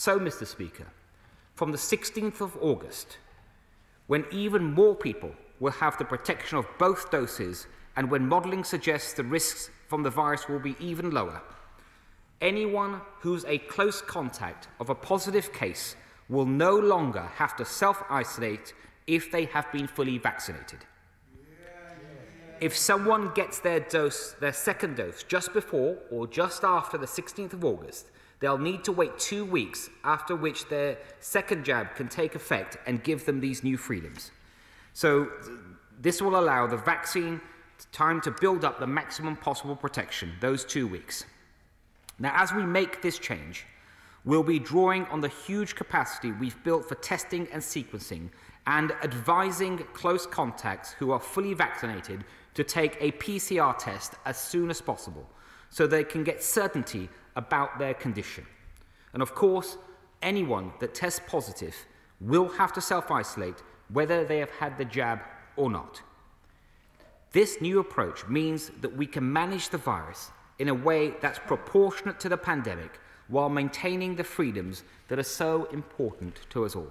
So, Mr. Speaker, from the 16th of August, when even more people will have the protection of both doses and when modelling suggests the risks from the virus will be even lower, anyone who's a close contact of a positive case will no longer have to self isolate if they have been fully vaccinated. If someone gets their dose, their second dose, just before or just after the 16th of August, they'll need to wait two weeks after which their second jab can take effect and give them these new freedoms. So, this will allow the vaccine time to build up the maximum possible protection, those two weeks. Now, as we make this change, we'll be drawing on the huge capacity we've built for testing and sequencing and advising close contacts who are fully vaccinated to take a PCR test as soon as possible so they can get certainty about their condition. And of course, anyone that tests positive will have to self isolate whether they have had the jab or not. This new approach means that we can manage the virus in a way that's proportionate to the pandemic while maintaining the freedoms that are so important to us all.